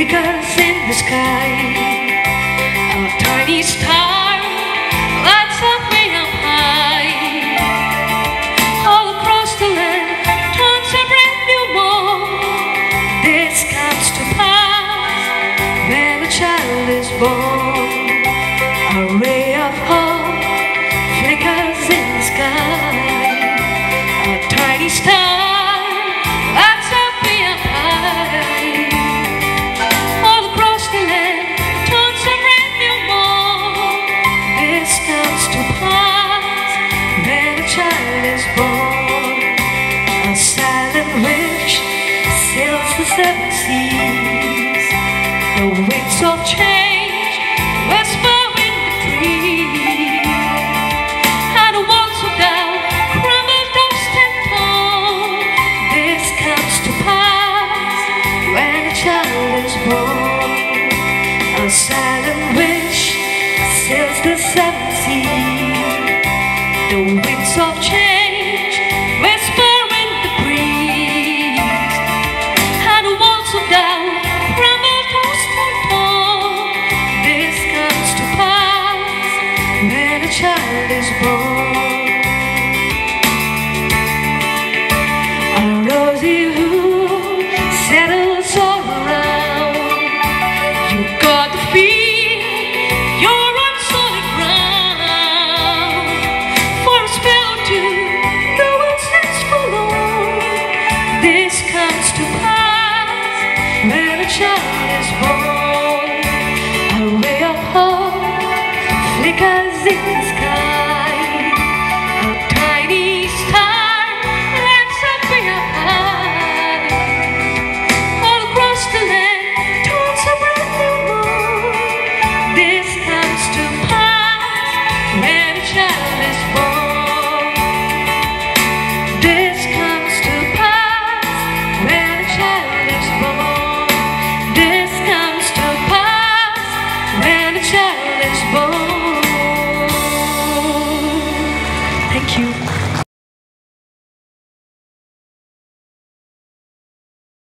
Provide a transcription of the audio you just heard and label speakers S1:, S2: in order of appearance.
S1: flickers in the sky. A tiny star lights up way up high. All across the land turns a brand new morn. This comes to pass when a child is born. A ray of hope child is born. A silent wish sails the seven seas. The winds of change whisper in the trees. And the walls of doubt crumble dust and tone. This comes to pass when a child is born. A silent wish sails the seven seas. The winds of child is born, a ray of hope flickers in the sky. challenge, boy.